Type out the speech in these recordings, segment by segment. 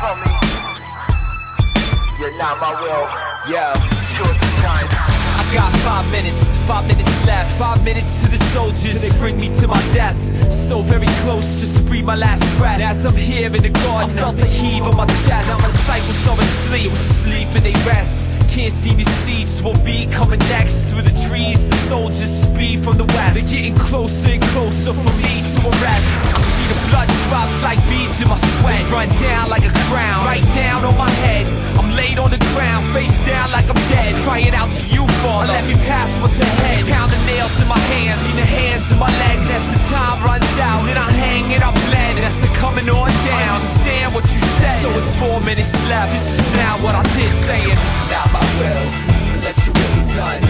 for me. You're not my will. Yeah. Choose the time. I got five minutes, five minutes left. Five minutes to the soldiers, they bring me to my death. So very close, just to breathe my last breath. As I'm here in the garden, I felt the heave on my chest. Now my disciples are asleep, sleep and they rest. Can't see me see just what be coming next. Through the trees, the soldiers speed from the west. They're getting closer and closer for me to arrest. The blood drops like beads in my sweat. Run down like a crown, right down on my head. I'm laid on the ground, face down like I'm dead. Crying out to you, Father. Let me pass what's ahead. Pound the nails in my hands, in the hands of my legs. As the time runs out, then I hang and I bled. That's the coming on down. Understand what you said. So with four minutes left, this is now what I did, saying, Not my will, but let your will be done.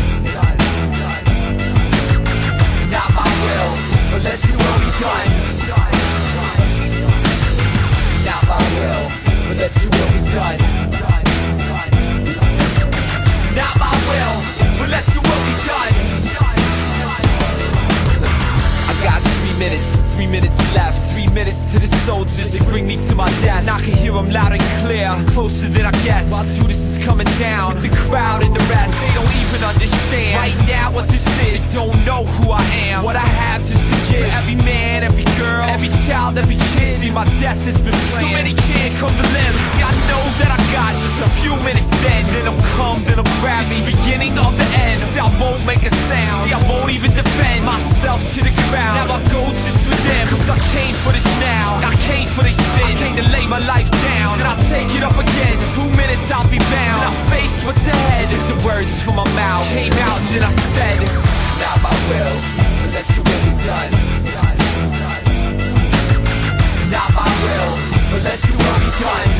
Not my will, but let your will be. Done, minutes, left. Three minutes to the soldiers, they bring me to my death. And I can hear them loud and clear, closer than I guess. While Judas is coming down, the crowd and the rest, they don't even understand right now what this is. They don't know who I am, what I have just to give. Every man, every girl, every child, every kid. See, my death has been planned. So many can't come to live. See, I know that I got just a few minutes then. Then I'm come, then I'm grab me. Beginning of the I won't make a sound. See, I won't even defend myself to the crowd. Now I go just with them. Cause I came for this now. I came for this sin. I came to lay my life down. And I'll take it up again. Two minutes I'll be bound. And I face what's ahead. The words from my mouth came out and then I said, Not my will, but let your will be done. Not my will, but let your will be. Done,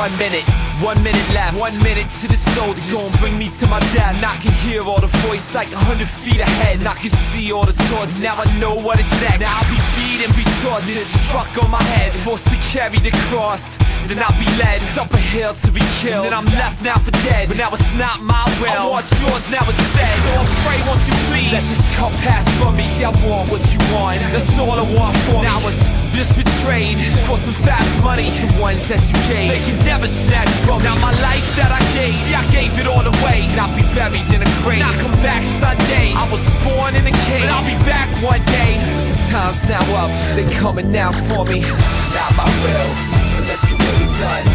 one minute, one minute left. One minute to the soldiers. Gonna bring me to my death. And I can hear all the voice like a hundred feet ahead. And I can see all the torches. Now I know what is next. Now I'll be beat and be tortured. Struck on my head, forced to carry the cross. Then I'll be led up a hill to be killed. And then I'm left now for dead. But now it's not my will. I want yours now instead. So I pray, won't you please let this cup pass from me? See, I want what you want. That's all I want for me. Now it's just betrayed for some fast money. The ones that you gave, they can never snatch road. Now my life that I gave, yeah, I gave it all away. And I'll be buried in a grave. I'll come back Sunday. I was born in a cave, but I'll be back one day. The time's now up, they coming now for me. Not my will, let you get it done.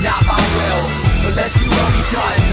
Not my will, but let you will be done.